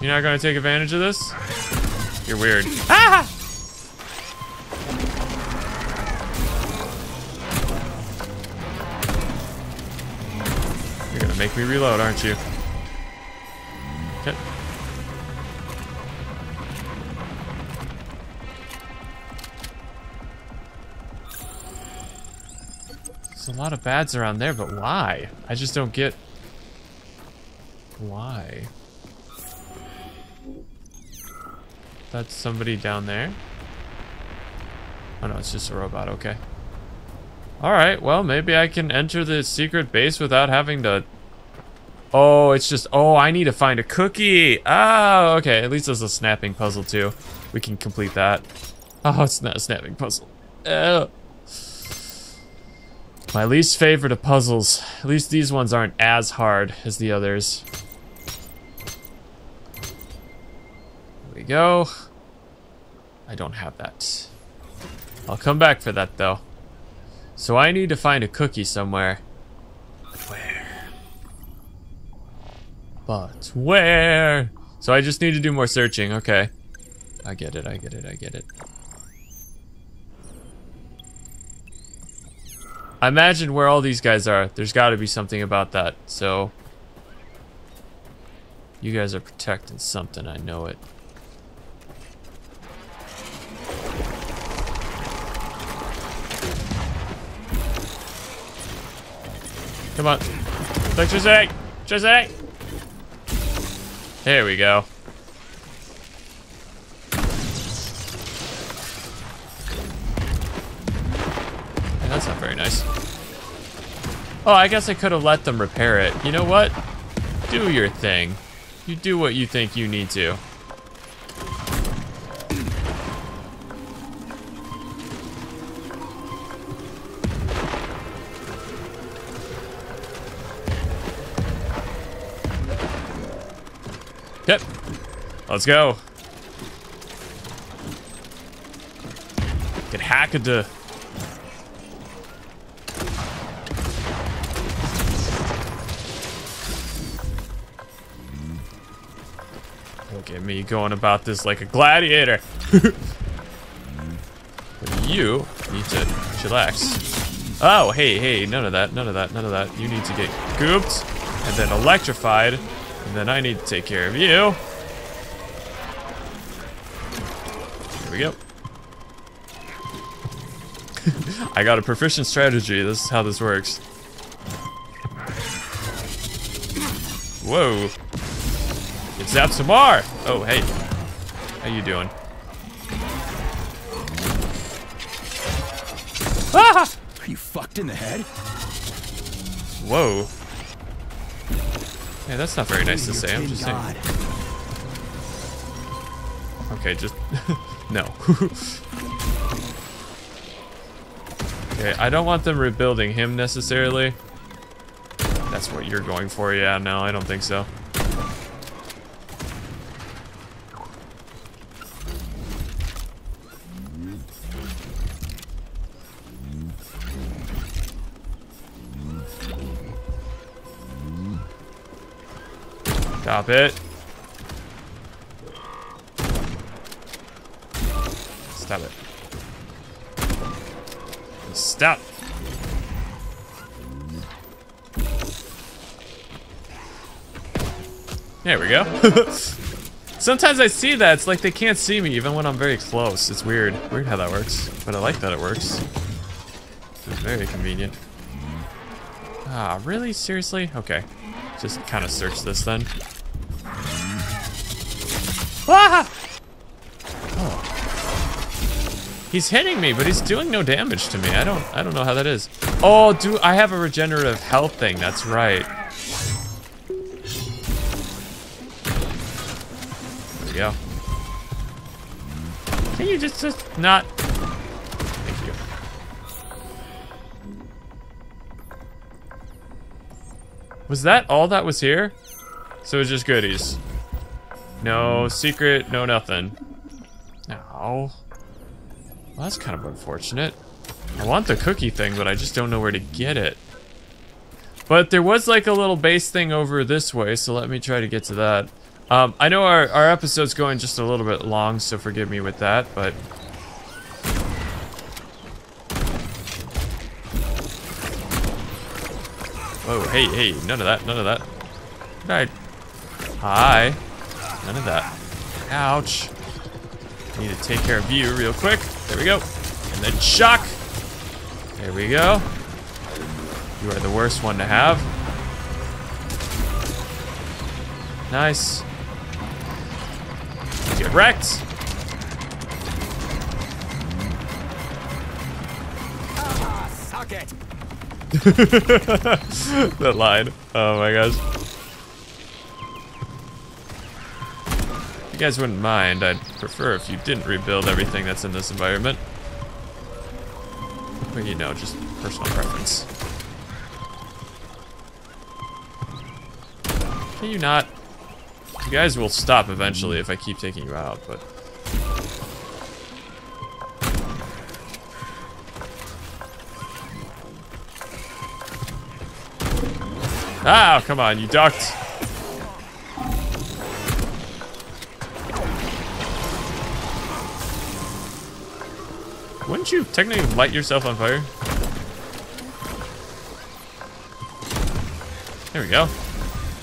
You're not gonna take advantage of this? You're weird. Ah! You're gonna make me reload, aren't you? Okay. There's a lot of bads around there, but why? I just don't get why. That's somebody down there. Oh no, it's just a robot, okay. Alright, well, maybe I can enter the secret base without having to... Oh, it's just... Oh, I need to find a cookie! Oh, okay, at least there's a snapping puzzle too. We can complete that. Oh, it's not a snapping puzzle. My least favorite of puzzles. At least these ones aren't as hard as the others. There we go. I don't have that. I'll come back for that though. So I need to find a cookie somewhere. But where? But where? So I just need to do more searching, okay. I get it, I get it, I get it. I imagine where all these guys are. There's got to be something about that. So you guys are protecting something. I know it. Come on. Electricity! Electricity! There we go. That's not very nice. Oh, I guess I could have let them repair it. You know what? Do your thing. You do what you think you need to. Yep. Let's go. Get hacked to at me going about this like a gladiator. <laughs> you need to chillax. Oh, hey, hey, none of that, none of that, none of that. You need to get gooped and then electrified, and then I need to take care of you. Here we go. <laughs> I got a proficient strategy. This is how this works. Whoa. Zap some more. Oh, hey. How you doing? Ah! Are you fucked in the head? Whoa. Hey, that's not very nice to say. I'm just saying. Okay, just <laughs> no. okay, I don't want them rebuilding him necessarily. That's what you're going for. Yeah, no, I don't think so. Stop it. Stop it. Stop. There we go. <laughs> Sometimes I see that. It's like they can't see me even when I'm very close. It's weird. Weird how that works. But I like that it works. It's very convenient. Ah, really? Seriously? Okay. Just kind of search this then. Ah! Oh. He's hitting me, but he's doing no damage to me. I don't I don't know how that is. Oh, do I have a regenerative health thing? That's right. There we go. Can you just just not Thank you. Was that all that was here? So it's just goodies. No secret, no nothing. No. Well, that's kind of unfortunate. I want the cookie thing, but I just don't know where to get it. But there was like a little base thing over this way, so let me try to get to that. Um, I know our, our episode's going just a little bit long, so forgive me with that, but... Oh, hey, hey, none of that, none of that. Hi. Hi. None of that. Ouch. Need to take care of you real quick. There we go. And then shock. There we go. You are the worst one to have. Nice. Get wrecked. Ah, Suck it. <laughs> that line. Oh my gosh. You guys wouldn't mind, I'd prefer if you didn't rebuild everything that's in this environment. But you know, just personal preference. Can you not? You guys will stop eventually if I keep taking you out, but... Ah, come on, you ducked. You technically light yourself on fire? There we go.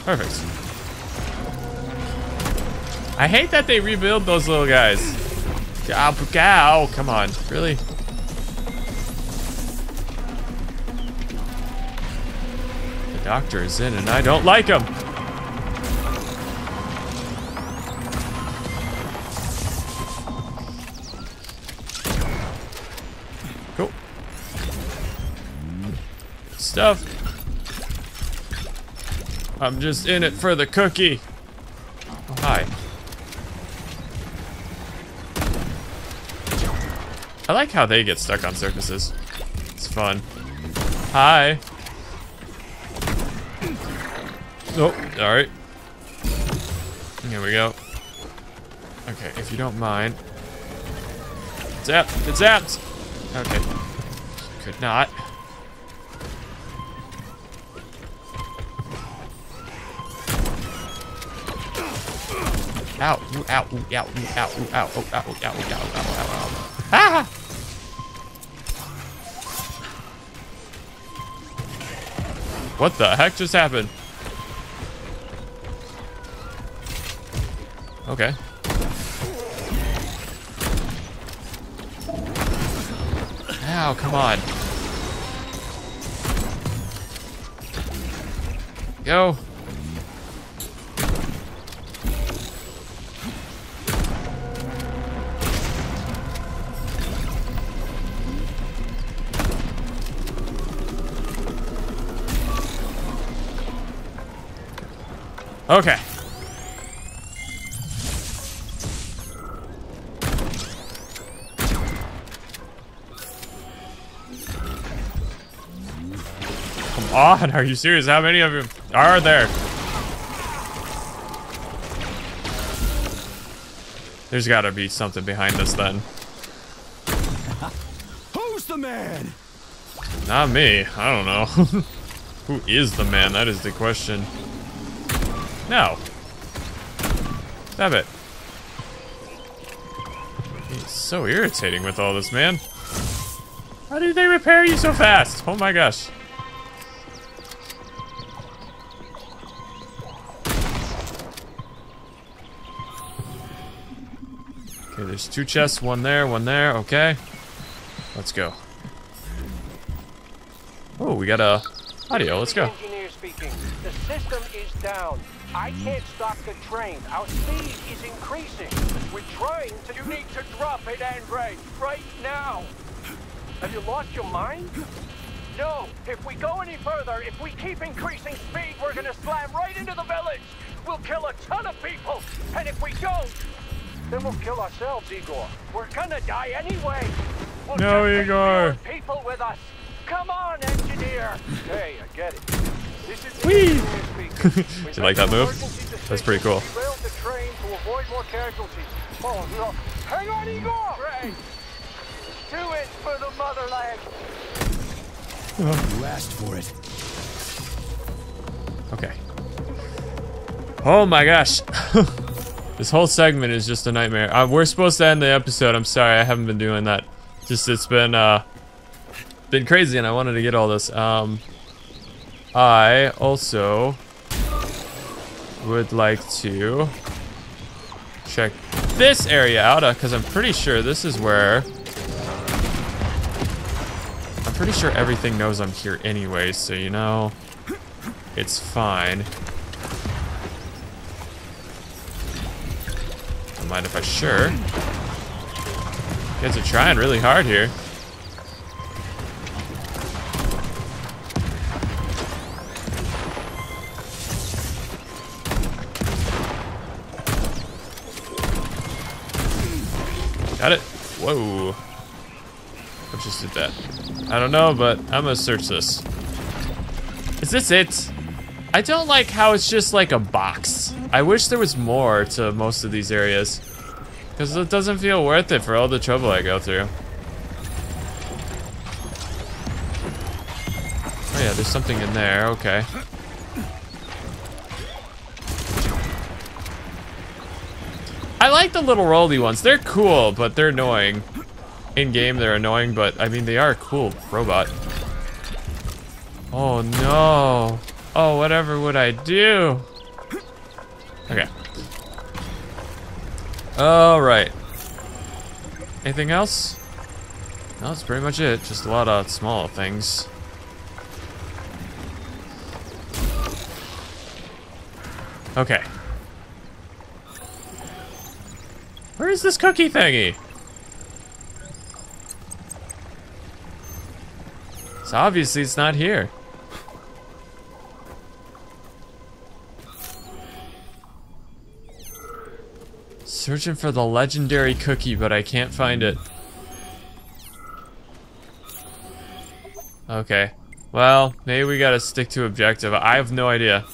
Perfect. I hate that they rebuild those little guys. Ow, come on, really? The doctor is in and I don't like him. Stuff. I'm just in it for the cookie. Hi. I like how they get stuck on surfaces. It's fun. Hi. Oh, alright. Here we go. Okay, if you don't mind. Zap! It zapped! Okay. Could not. Ow, ooh, ow, ooh, ow, ooh, ow, ooh, ow, oh, ow, ooh, ow, ooh, ow, ow, ow, ow. Ah! What the heck just happened? Okay. Ow, come on. Go. Okay. Come on, are you serious? How many of you are there? There's gotta be something behind this then. <laughs> Who's the man? Not me. I don't know. <laughs> Who is the man? That is the question. No. Stop it. He's so irritating with all this, man. How do they repair you so fast? Oh my gosh. Okay, there's two chests, one there, one there, okay. Let's go. Oh, we got a audio, let's go. Engineer speaking. The system is down. I can't stop the train. Our speed is increasing. We're trying to. You need to drop it, Andre, right now. Have you lost your mind? No. If we go any further, if we keep increasing speed, we're gonna slam right into the village. We'll kill a ton of people. And if we don't, then we'll kill ourselves, Igor. We're gonna die anyway. We'll No, just take Igor. People with us. Come on, engineer. Hey, I get it. Whee! Do <laughs> you like that move? That's pretty cool. Hang on, Igor! Do it for the motherland. You asked for it. Okay. Oh my gosh. <laughs> this whole segment is just a nightmare. Uh, we're supposed to end the episode. I'm sorry, I haven't been doing that. Just it's been uh been crazy and I wanted to get all this. Um I also would like to check this area out uh, because I'm pretty sure this is where I'm pretty sure everything knows I'm here anyway, so you know, it's fine. Don't mind if I sure. Guys are trying really hard here. Got it. Whoa. What just did that? I don't know, but I'm gonna search this. Is this it? I don't like how it's just like a box. I wish there was more to most of these areas. Because it doesn't feel worth it for all the trouble I go through. Oh yeah, there's something in there, okay. I like the little rolly ones. They're cool, but they're annoying. In game, they're annoying, but I mean, they are a cool robot. Oh no. Oh, whatever would I do? Okay. All right. Anything else? No, that's pretty much it. Just a lot of small things. Okay. Where is this cookie thingy? So obviously it's not here. Searching for the legendary cookie, but I can't find it. Okay. Well, maybe we gotta stick to objective. I have no idea.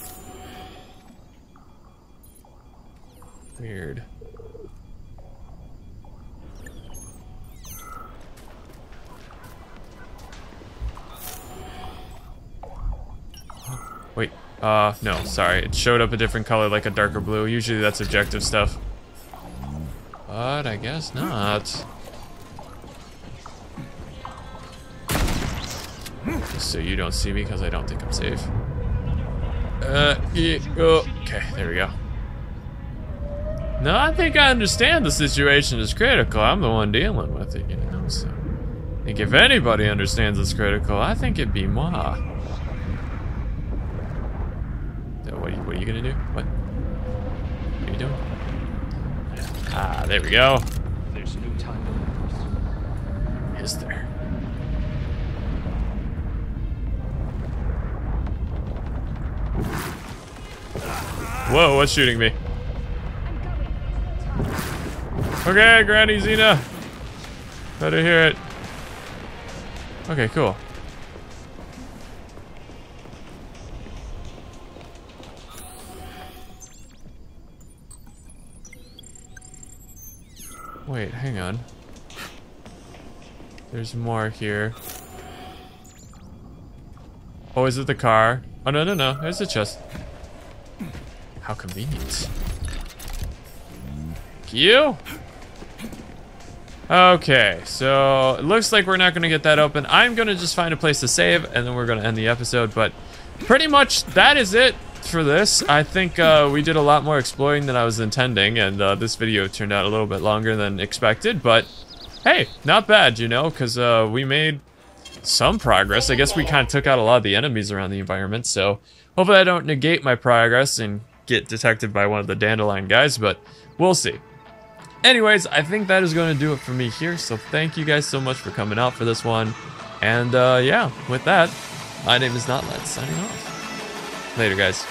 Weird. Wait, uh, no, sorry. It showed up a different color, like a darker blue. Usually that's objective stuff. But I guess not. Just so you don't see me because I don't think I'm safe. Uh, yeah, oh, okay, there we go. No, I think I understand the situation is critical. I'm the one dealing with it, you know, so. I think if anybody understands it's critical, I think it'd be moi. So what are you, what are you gonna do? What? What are you doing? Ah, there we go. There's no time to lose. Is there? Whoa, what's shooting me? Okay, Granny Zina. Better hear it. Okay, cool. Wait, hang on. There's more here. Oh, is it the car? Oh, no, no, no. There's the chest. How convenient. You. Okay, so it looks like we're not going to get that open. I'm going to just find a place to save, and then we're going to end the episode. But pretty much that is it for this. I think uh, we did a lot more exploring than I was intending, and uh, this video turned out a little bit longer than expected. But hey, not bad, you know, because uh, we made some progress. I guess we kind of took out a lot of the enemies around the environment, so hopefully I don't negate my progress and get detected by one of the dandelion guys, but we'll see. Anyways, I think that is going to do it for me here, so thank you guys so much for coming out for this one. And uh, yeah, with that, my name is Notlad, signing off. Later, guys.